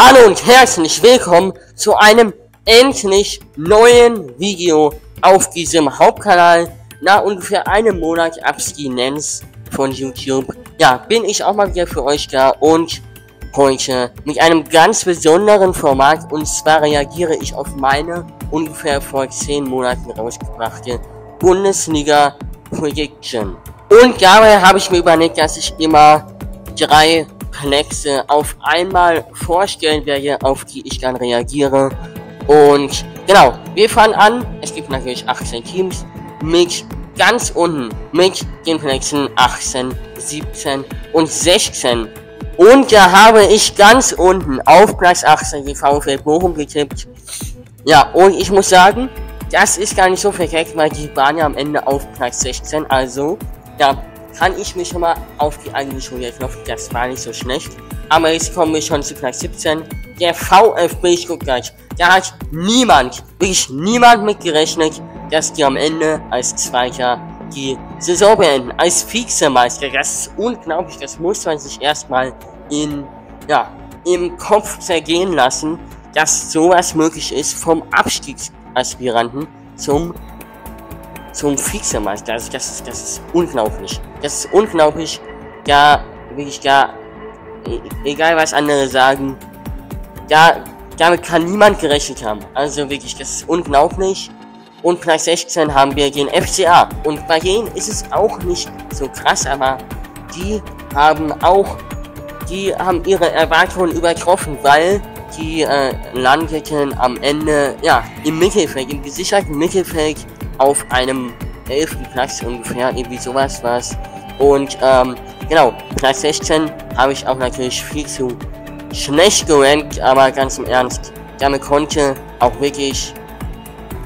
Hallo und herzlich willkommen zu einem endlich neuen Video auf diesem Hauptkanal. Nach ungefähr einem Monat Abstinenz von YouTube, ja, bin ich auch mal wieder für euch da und heute mit einem ganz besonderen Format und zwar reagiere ich auf meine ungefähr vor 10 Monaten rausgebrachte Bundesliga Prediction. Und dabei habe ich mir überlegt, dass ich immer drei Plätze auf einmal vorstellen werde, auf die ich dann reagiere. Und genau, wir fangen an. Es gibt natürlich 18 Teams mit ganz unten mit den Plätzen 18, 17 und 16. Und da habe ich ganz unten auf Platz 18 die VfL Bochum getippt. Ja, und ich muss sagen, das ist gar nicht so verkehrt, weil die waren ja am Ende auf Platz 16. Also, ja, kann ich mich schon mal auf die eigene Schule klopfen. Das war nicht so schlecht. Aber jetzt kommen wir schon zu Platz 17. Der VfB Stuttgart. Da hat niemand, wirklich niemand mitgerechnet, dass die am Ende als Zweiter die Saison beenden. Als Vizemeister. Das ist unglaublich. Das muss man sich erstmal in, ja, im Kopf zergehen lassen, dass sowas möglich ist vom Abstiegsaspiranten zum zum Vizemeister. Also das ist, das ist unglaublich. Das ist unglaublich. Da, wirklich, da, e, egal was andere sagen, da, damit kann niemand gerechnet haben. Also wirklich, das ist unglaublich. Und Platz 16 haben wir den FCA. Und bei denen ist es auch nicht so krass, aber die haben auch, die haben ihre Erwartungen übertroffen, weil die äh, landeten am Ende, ja, im Mittelfeld, im gesicherten Mittelfeld auf einem 11. Platz ungefähr, irgendwie sowas was. Und ähm, genau, Platz 16 habe ich auch natürlich viel zu schlecht gerankt, aber ganz im Ernst, damit konnte auch wirklich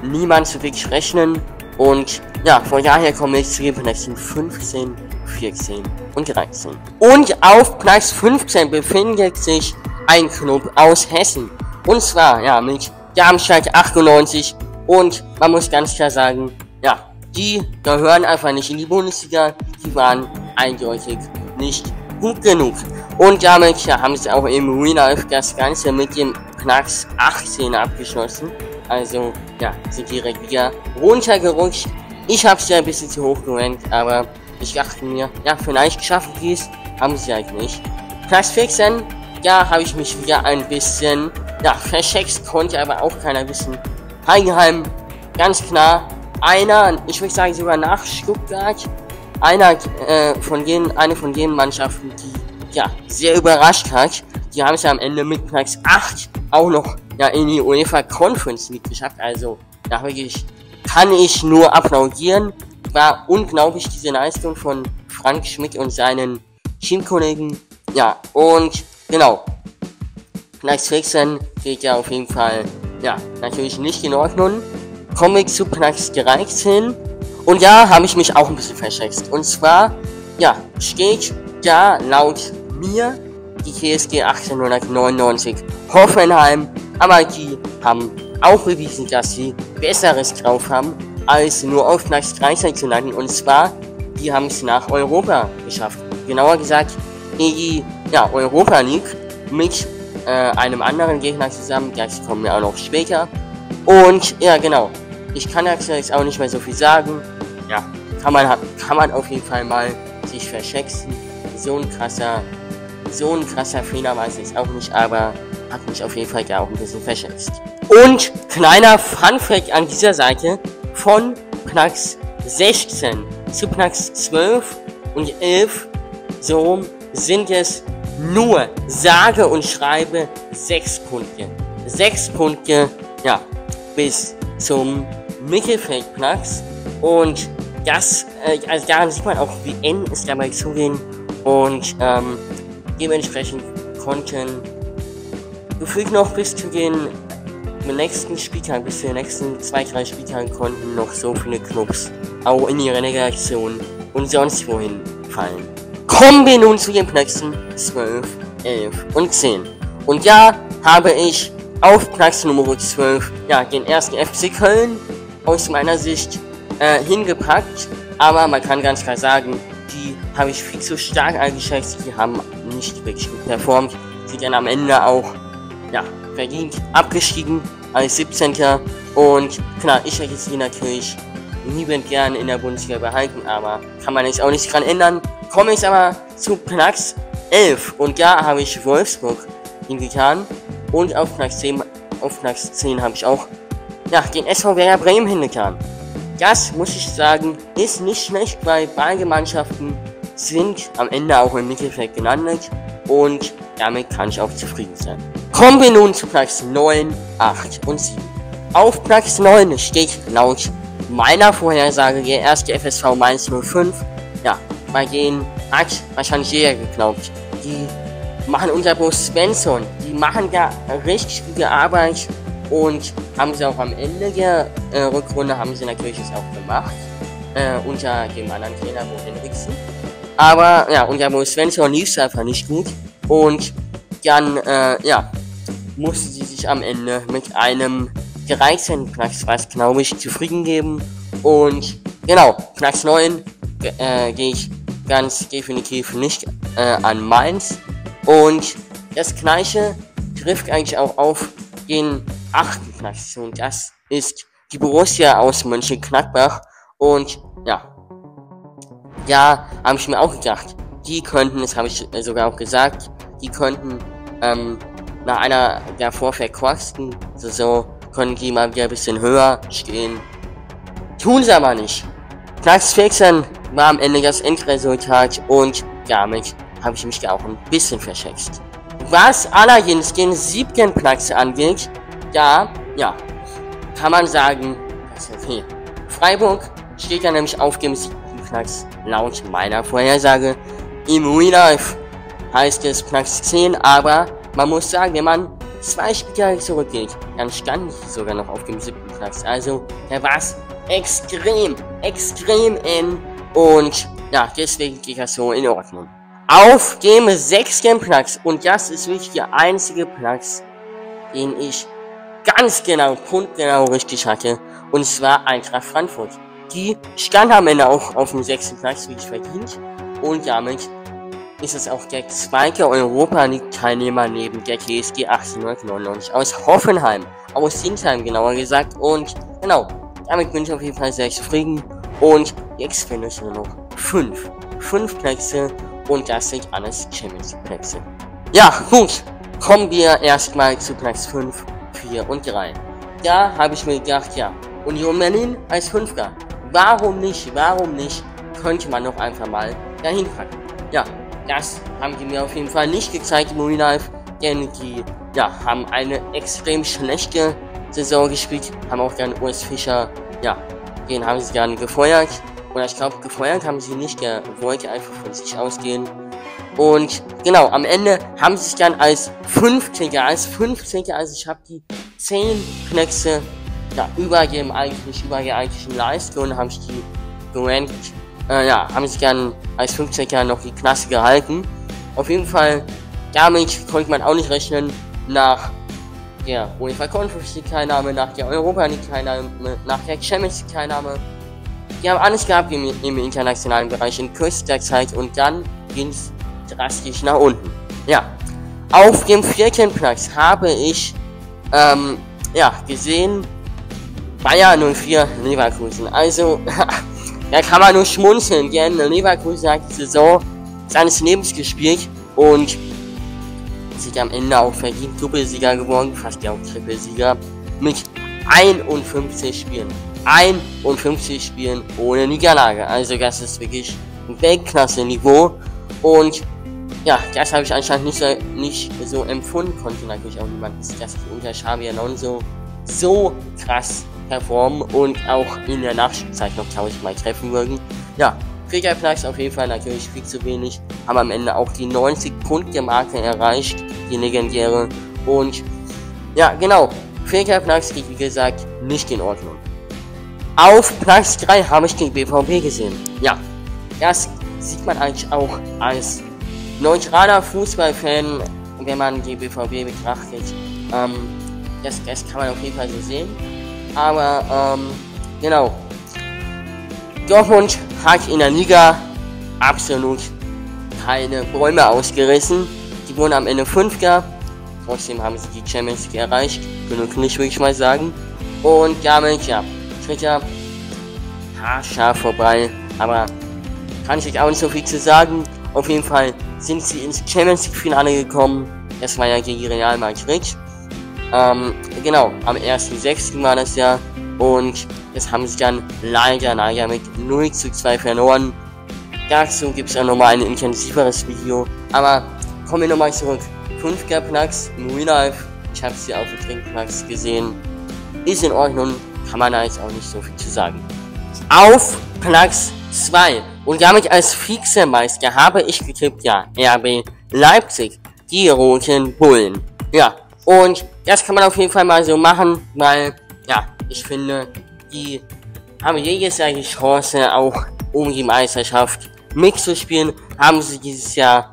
niemand so wirklich rechnen. Und ja, von daher komme ich zu den Plätzen 15, 14 und 13. Und auf Platz 15 befindet sich ein Club aus Hessen. Und zwar, ja, mit Darmstadt 98 und man muss ganz klar sagen, ja, die gehören einfach nicht in die Bundesliga. Die waren eindeutig nicht gut genug. Und damit ja, haben sie auch im Real das Ganze mit dem Platz 18 abgeschlossen. Also, ja, sind direkt wieder runtergerutscht. Ich habe sie ein bisschen zu hoch gerankt, aber ich dachte mir, ja, vielleicht schaffen die es. Haben sie halt nicht. Platz 14, ja, habe ich mich wieder ein bisschen, ja, verschätzt, konnte aber auch keiner wissen, Heidenheim, ganz klar, einer, ich würde sagen sogar nach Stuttgart, einer äh, von jenen, eine von jenen Mannschaften, die ja sehr überrascht hat. Die haben es ja am Ende mit Platz 8 auch noch ja, in die UEFA Conference League geschafft. Also da wirklich kann ich nur applaudieren. War unglaublich diese Leistung von Frank Schmidt und seinen Teamkollegen. Ja, und genau. Platz 14 geht ja auf jeden Fall ja, natürlich nicht in Ordnung. Ich zu Platz 13. Und ja, habe ich mich auch ein bisschen verschätzt. Und zwar, ja, steht da laut mir die TSG 1899 Hoffenheim. Aber die haben auch bewiesen, dass sie Besseres drauf haben, als nur auf Platz 13 zu landen. Und zwar, die haben es nach Europa geschafft. Genauer gesagt, in die ja, Europa League mit äh, einem anderen Gegner zusammen. Das kommen wir auch noch später. Und ja, genau. Ich kann jetzt auch nicht mehr so viel sagen. Ja, kann man, kann man auf jeden Fall mal sich verschätzen. So ein krasser, so ein krasser Fehler weiß ich auch nicht, aber hat mich auf jeden Fall da auch ein bisschen verschätzt. Und kleiner Fun Fact an dieser Seite von Platz 16 zu Platz 12 und 11 so sind es nur sage und schreibe sechs Punkte. Sechs Punkte, ja, bis zum Mittelfeldplatz. Und das, äh, also daran sieht man auch, wie eng es dabei zuging. Und ähm, dementsprechend konnten gefühlt noch bis zu den nächsten Spieltag, bis zu den nächsten zwei, drei Spieltagen konnten noch so viele Clubs auch in die Relegation und sonst wohin fallen. Kommen wir nun zu den Plätzen 12, 11 und 10. Und ja, habe ich auf Platz Nummer 12 ja, den ersten FC Köln aus meiner Sicht äh, hingepackt. Aber man kann ganz klar sagen, die habe ich viel zu stark eingeschätzt. Die haben nicht wirklich gut performt. Sie dann am Ende auch ja, verdient abgestiegen als 17. Und klar, ich hätte sie natürlich liebend gern in der Bundesliga behalten, aber kann man jetzt auch nicht dran ändern. Komme ich aber zu Platz 11 und da habe ich Wolfsburg hingetan und auf Platz 10, auf Platz 10 habe ich auch ja, den SV Werder Bremen hingetan. Das muss ich sagen, ist nicht schlecht, weil beide Mannschaften sind am Ende auch im Mittelfeld gelandet und damit kann ich auch zufrieden sein. Kommen wir nun zu Platz 9, 8 und 7. Auf Platz 9 steht laut meiner Vorhersage der erste FSV Mainz 05. Bei denen hat wahrscheinlich jeder geglaubt. Die machen unser Bus Svensson. Die machen da richtig gute Arbeit und haben sie auch am Ende der äh, Rückrunde haben sie natürlich es auch gemacht. Äh, unter dem anderen Trainer, Bo Henriksen. Aber ja, unter Bo Svensson lief es einfach nicht gut. Und dann, äh, ja, musste sie sich am Ende mit einem 13. Platz, was glaube ich, zufrieden geben. Und genau, Platz 9 äh, gehe ich ganz definitiv nicht äh, an Mainz. Und das gleiche trifft eigentlich auch auf den achten Platz. Und das ist die Borussia aus Mönchengladbach. Und ja, ja, habe ich mir auch gedacht, die könnten, das habe ich sogar auch gesagt, die könnten ähm, nach einer der vorverkorksten Saison können die mal wieder ein bisschen höher stehen. Tun sie aber nicht. Platz 14 war am Ende das Endresultat und damit habe ich mich auch ein bisschen verschätzt. Was allerdings den siebten Platz angeht, da, ja, kann man sagen, das ist okay. Freiburg steht ja nämlich auf dem siebten Platz, laut meiner Vorhersage. Im Real Life heißt es Platz 10, aber man muss sagen, wenn man zwei Spiele zurückgeht, dann stand ich sogar noch auf dem siebten Platz. Also, da war es extrem, extrem eng und ja, deswegen geht das so in Ordnung. Auf dem sechsten Platz, und das ist wirklich der einzige Platz, den ich ganz genau, punktgenau richtig hatte, und zwar Eintracht Frankfurt. Die stand am Ende auch auf dem sechsten Platz, wie ich verdient, und damit ist es auch der zweite Europa League-Teilnehmer neben der TSG 1899 aus Hoffenheim, aus Sinsheim genauer gesagt. Und genau, damit bin ich auf jeden Fall sehr zufrieden. Und jetzt finde ich nur noch fünf. Fünf Plätze und das sind alles Champions Plätze. Ja, gut. Kommen wir erstmal zu Platz 5, 4 und 3. Da habe ich mir gedacht, ja, Union Berlin als Fünfter. Warum nicht, warum nicht, könnte man noch einfach mal dahin packen. Ja, das haben die mir auf jeden Fall nicht gezeigt im Real Life, denn die ja, haben eine extrem schlechte Saison gespielt, haben auch dann Urs Fischer, ja, den haben sie dann gefeuert. Oder ich glaube, gefeuert haben sie nicht, der wollte einfach von sich ausgehen. Und genau, am Ende haben sie sich dann als 15. als 15. also ich habe die 10 Plätze ja, über dem eigentlich, über der eigentlichen Leistung, habe ich die gerankt äh, ja, haben sich dann als 15er noch die Klasse gehalten. Auf jeden Fall, damit konnte man auch nicht rechnen, nach der UEFA Conference League Teilnahme, nach der Europa League Teilnahme, nach der Champions League. Die haben alles gehabt im, im internationalen Bereich in kürzester Zeit und dann ging es drastisch nach unten. Ja, auf dem vierten Platz habe ich ähm, ja, gesehen Bayern 04 Leverkusen. Also Da kann man nur schmunzeln, denn Leverkusen hat die Saison seines Lebens gespielt und sich am Ende auch verdient Doppelsieger geworden, fast ja auch Trippelsieger, mit 51 Spielen. 51 Spielen ohne Niederlage. Also das ist wirklich ein Weltklasse-Niveau. Und ja, das habe ich anscheinend nicht so, nicht so empfunden. Konnte natürlich auch niemand dass unter Xabi Alonso so krass performen und auch in der Nachspielzeit noch tausendmal treffen würden. Ja, Vierter Platz auf jeden Fall natürlich viel zu wenig, haben am Ende auch die 90 Punkte Marke erreicht, die legendäre. Und ja, genau, vierter Platz geht wie gesagt nicht in Ordnung. Auf Platz 3 habe ich den BVB gesehen. Ja, das sieht man eigentlich auch als neutraler Fußballfan, wenn man die BVB betrachtet. Ähm, das, das kann man auf jeden Fall so sehen. Aber, ähm, genau. Dortmund hat in der Liga absolut keine Bäume ausgerissen. Die wurden am Ende Fünfter. Trotzdem haben sie die Champions League erreicht. Genug nicht, würde ich mal sagen. Und damit, ja, dritter haarscharf vorbei. Aber kann ich euch auch nicht so viel zu sagen. Auf jeden Fall sind sie ins Champions League Finale gekommen. Das war ja gegen Real Madrid. Ähm, genau, am 1.6. war das ja. Und das haben sie dann leider, leider mit 0 zu 2 verloren. Dazu gibt es auch nochmal ein intensiveres Video. Aber kommen wir nochmal zurück. 5 Gap Knacks im Real Life. Ich habe sie auf dem Trinkknacks gesehen. Ist in Ordnung. Kann man da jetzt auch nicht so viel zu sagen. Auf Knacks 2. Und damit als Vizemeister habe ich getippt, ja, RB Leipzig, die roten Bullen. Ja, und das kann man auf jeden Fall mal so machen, weil, ja, ich finde, die haben jedes Jahr die Chance, auch um die Meisterschaft mitzuspielen. Haben sie dieses Jahr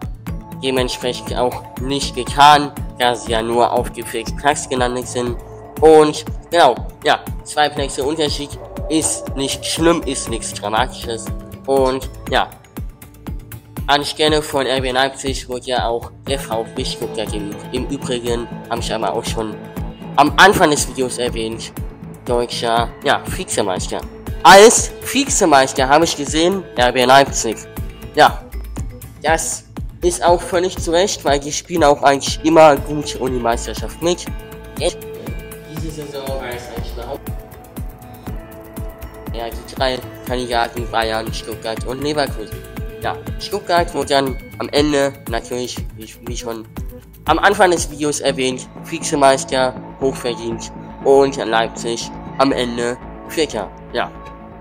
dementsprechend auch nicht getan, da sie ja nur aufgepflegt Platz genannt sind. Und genau, ja, zwei Plätze Unterschied ist nicht schlimm, ist nichts Dramatisches. Und ja, anstelle von RB Leipzig wurde ja auch der VfB Stuttgart im, im Übrigen, habe ich aber auch schon am Anfang des Videos erwähnt, deutscher, ja, Vizemeister. Als Vizemeister habe ich gesehen, RB Leipzig. Ja, das ist auch völlig zu Recht, weil die spielen auch eigentlich immer gut um die Meisterschaft mit. Diese Saison ja, die drei Kandidaten Bayern, Stuttgart und Leverkusen. Ja, Stuttgart wurde dann am Ende natürlich, wie, wie schon am Anfang des Videos erwähnt, Vizemeister, hochverdient und Leipzig am Ende Vierter. Ja,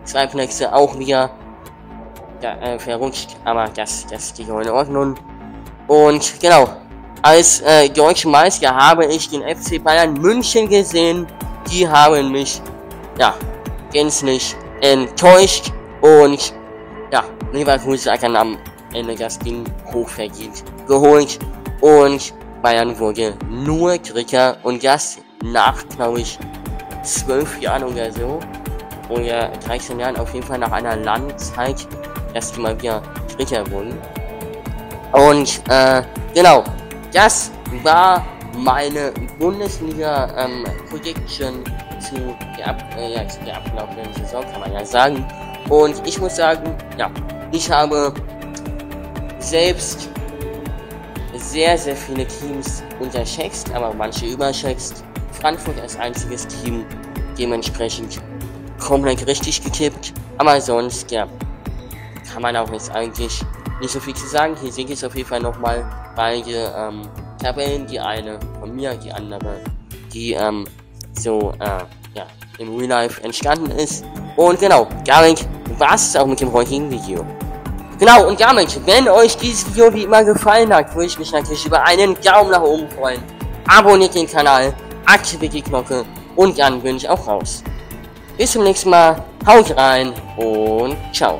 zwei Plätze auch wieder ja, äh, verrutscht, aber das, das ist die in Ordnung. Und genau, als äh, deutsche Meister habe ich den FC Bayern München gesehen. Die haben mich, ja, gänzlich enttäuscht und ja, Leverkusen hat dann am Ende das Ding hochverdient geholt und Bayern wurde nur Dritter und das nach, glaube ich, zwölf Jahren oder so oder 13 Jahren auf jeden Fall nach einer langen Zeit, dass die mal wieder Dritter wurden. Und äh, genau, das war meine Bundesliga ähm, zu der, Ab äh, ja, zu der Saison, kann man ja sagen. Und ich muss sagen, ja, ich habe selbst sehr, sehr viele Teams unterschätzt, aber manche überschätzt. Frankfurt als einziges Team dementsprechend komplett richtig getippt. Aber sonst, ja, kann man auch jetzt eigentlich nicht so viel zu sagen. Hier seht ihr es auf jeden Fall nochmal beide ähm, Tabellen. Die eine von mir, die andere, die ähm, so äh, ja, im Real Life entstanden ist. Und genau, damit war es auch mit dem heutigen Video. Genau, und damit, wenn euch dieses Video wie immer gefallen hat, würde ich mich natürlich über einen Daumen nach oben freuen. Abonniert den Kanal, aktiviert die Glocke und dann bin ich auch raus. Bis zum nächsten Mal, haut rein und ciao.